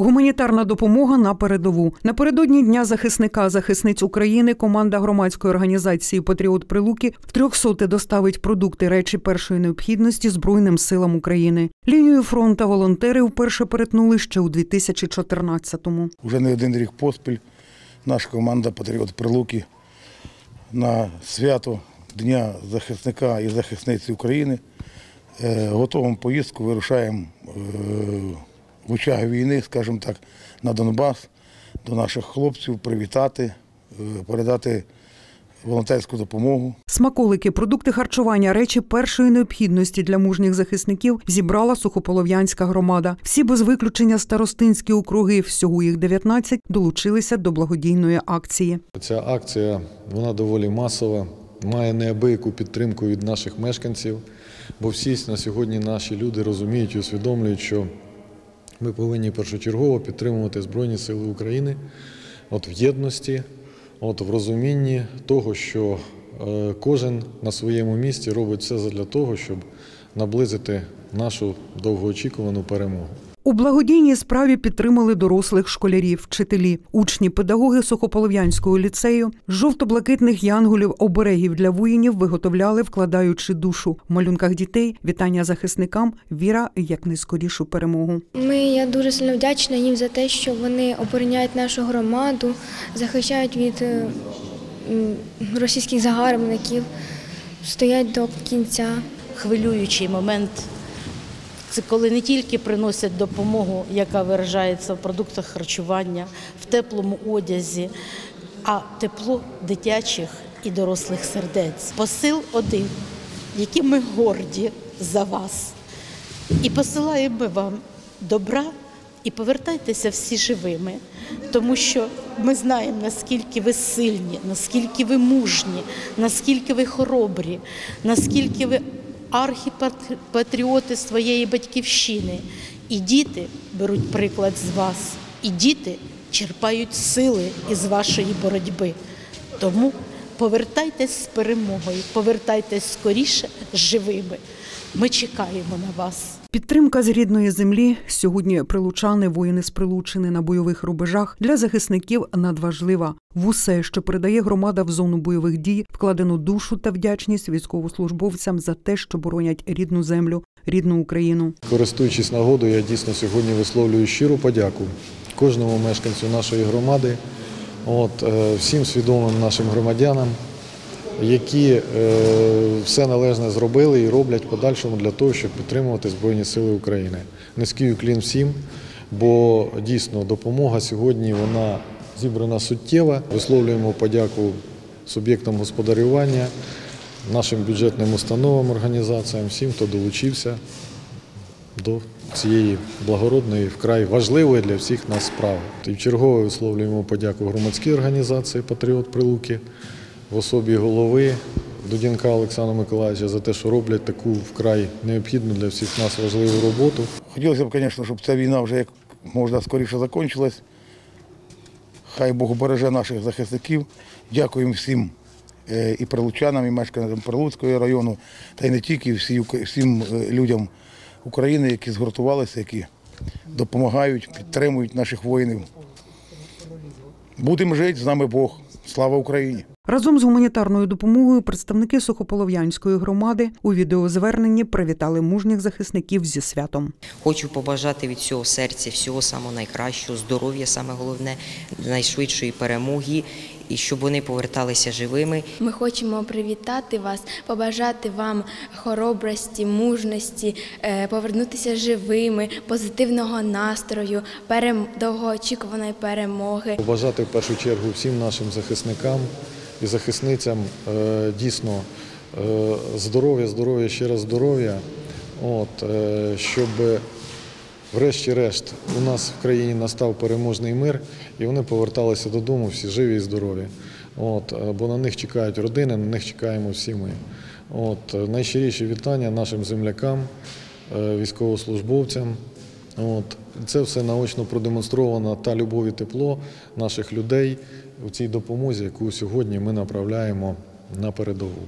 Гуманітарна допомога на передову. Напередодні дня захисника захисниць України команда громадської організації Патріот Прилуки в трьохсоти доставить продукти речі першої необхідності Збройним силам України. Лінію фронту волонтери вперше перетнули ще у 2014-му. Уже не один рік поспіль наша команда Патріот Прилуки на свято Дня захисника і захисниці України е, готовимо поїздку, вирушаємо е, в очаги війни, скажімо так, на Донбас до наших хлопців, привітати, е, передати волонтерську допомогу. Смаколики, продукти харчування, речі першої необхідності для мужніх захисників зібрала сухополов'янська громада. Всі без виключення старостинські округи, всього їх 19, долучилися до благодійної акції. Ця акція вона доволі масова, має неабияку підтримку від наших мешканців, бо всі на сьогодні наші люди розуміють і усвідомлюють, що ми повинні першочергово підтримувати Збройні Сили України от в єдності, от в розумінні того, що е, кожен на своєму місці робить все для того, щоб наблизити нашу довгоочікувану перемогу. У благодійній справі підтримали дорослих школярів, вчителі, учні, педагоги Сухополов'янського ліцею, жовто-блакитних янголів, оберегів для воїнів виготовляли, вкладаючи душу в малюнках дітей, вітання захисникам, віра в якнайскорішу перемогу. Ми я дуже сильно вдячна їм за те, що вони обороняють нашу громаду, захищають від е, російських загарбників, стоять до кінця. хвилюючий момент. Це коли не тільки приносять допомогу, яка виражається в продуктах харчування, в теплому одязі, а тепло дитячих і дорослих сердець. Посил один, яким ми горді за вас. І посилаємо вам добра і повертайтеся всі живими, тому що ми знаємо, наскільки ви сильні, наскільки ви мужні, наскільки ви хоробрі, наскільки ви архіпатріоти своєї батьківщини. І діти беруть приклад з вас, і діти черпають сили із вашої боротьби. Тому повертайтесь з перемогою, повертайтесь скоріше живими. Ми чекаємо на вас. Підтримка з рідної землі сьогодні прилучани, воїни з Прилучини на бойових рубежах для захисників надважлива. В усе, що передає громада в зону бойових дій, вкладену душу та вдячність військовослужбовцям за те, що боронять рідну землю, рідну Україну. Користуючись нагодою, я дійсно сьогодні висловлюю щиру подяку кожному мешканцю нашої громади, от, е, всім свідомим нашим громадянам, які е, все належне зробили і роблять подальшому для того, щоб підтримувати Збройні Сили України. Низький уклін всім, бо дійсно допомога сьогодні вона зібрана суттєва. Висловлюємо подяку суб'єктам господарювання, нашим бюджетним установам, організаціям, всім, хто долучився до цієї благородної, вкрай важливої для всіх нас справи. І вчергове висловлюємо подяку громадській організації Патріот Прилуки в особі голови Дудінка Олександра Миколаївича за те, що роблять таку вкрай необхідну для всіх нас важливу роботу. Хотілося б, звісно, щоб ця війна вже як можна скоріше закінчилась. Хай Бог береже наших захисників. Дякуємо всім е, і прилучанам, і мешканцям Прилуцького району, та й не тільки всі, всім е, людям України, які згуртувалися, які допомагають, підтримують наших воїнів. Будемо жити, з нами Бог. Слава Україні! Разом з гуманітарною допомогою представники Сухополов'янської громади у відеозверненні привітали мужніх захисників зі святом. Хочу побажати від всього серця, всього самого найкращого, здоров'я, саме головне, найшвидшої перемоги, і щоб вони поверталися живими. Ми хочемо привітати вас, побажати вам хоробрості, мужності, е, повернутися живими, позитивного настрою, перем... довгоочікуваної перемоги. Побажати в першу чергу всім нашим захисникам і захисницям е, дійсно е, здоров'я, здоров'я, ще раз здоров'я, е, щоб врешті-решт у нас в країні настав переможний мир і вони поверталися додому всі живі і здорові. Бо на них чекають родини, на них чекаємо всі ми. От, найщиріші вітання нашим землякам, військовослужбовцям. От. Це все наочно продемонстровано та любов і тепло наших людей у цій допомозі, яку сьогодні ми направляємо на передову.